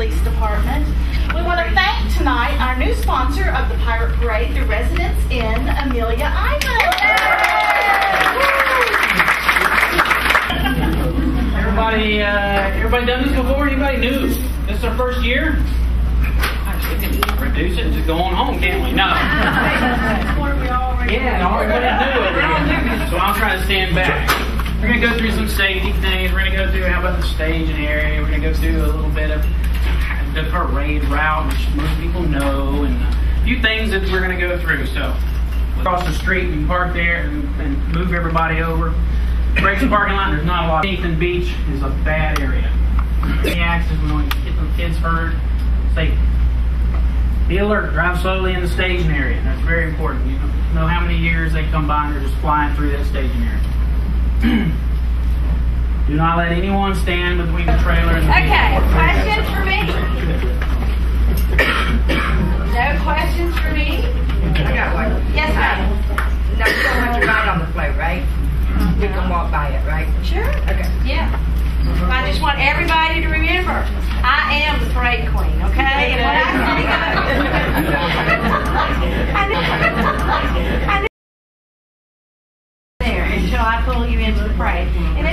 Department. We want to thank tonight our new sponsor of the Pirate Parade, the Residence Inn, Amelia Island. Everybody, uh, everybody done this before? Anybody new? This is our first year? Gosh, we can reduce it and just go on home, can't we? No. Yeah, everybody knew it. So I'm trying to stand back. We're gonna go through some safety things. We're gonna go through how about the staging area. We're gonna go through a little bit of the parade route, which most people know, and a few things that we're gonna go through. So across the street, you can park there and, and move everybody over. Breaks the parking lot. There's not a lot. Ethan Beach is a bad area. Any accidents, we want to get the kids hurt. Safety. Be alert. Drive slowly in the staging area. That's very important. You know how many years they come by and they're just flying through that staging area. Do not let anyone stand between the trailer and the Okay, questions for me? Walk by it, right? Sure. Okay. Yeah. I just want everybody to remember, I am the parade queen, okay? And when I say go, I know- I know there until I pull you into the parade. And